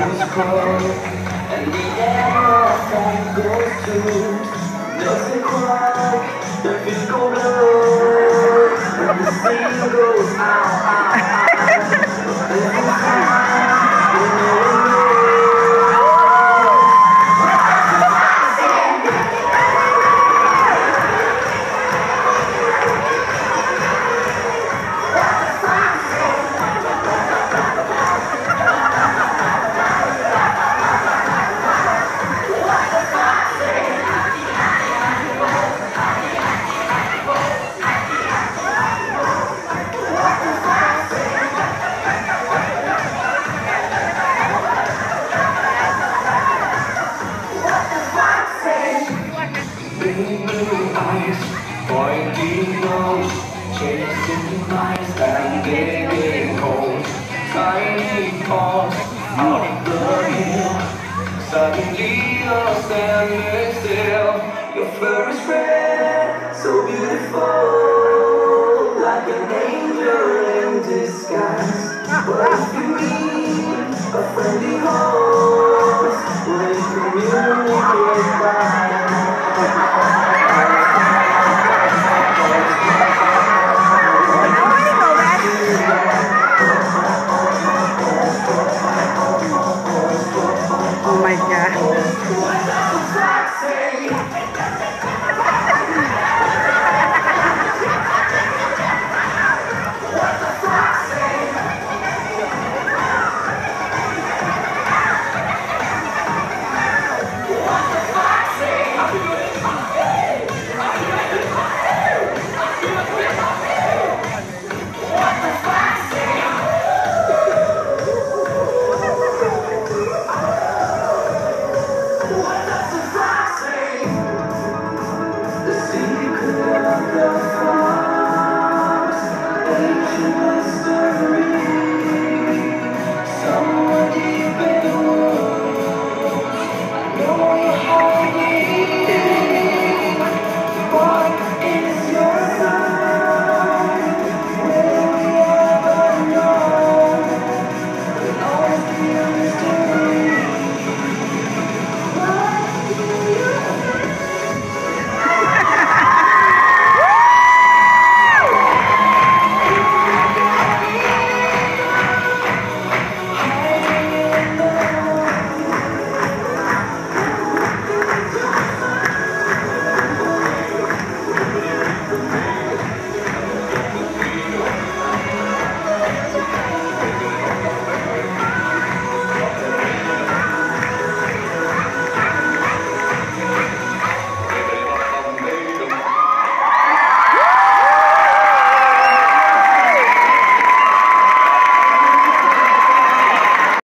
and the elephant goes. Ducks they quack, the fish go blow, and the sea goes ow, Big blue eyes, pointing nose, chasing mice and getting cold. Tiny paws up the hill, suddenly you're standing still. Your fur is red, so beautiful,